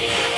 Yeah.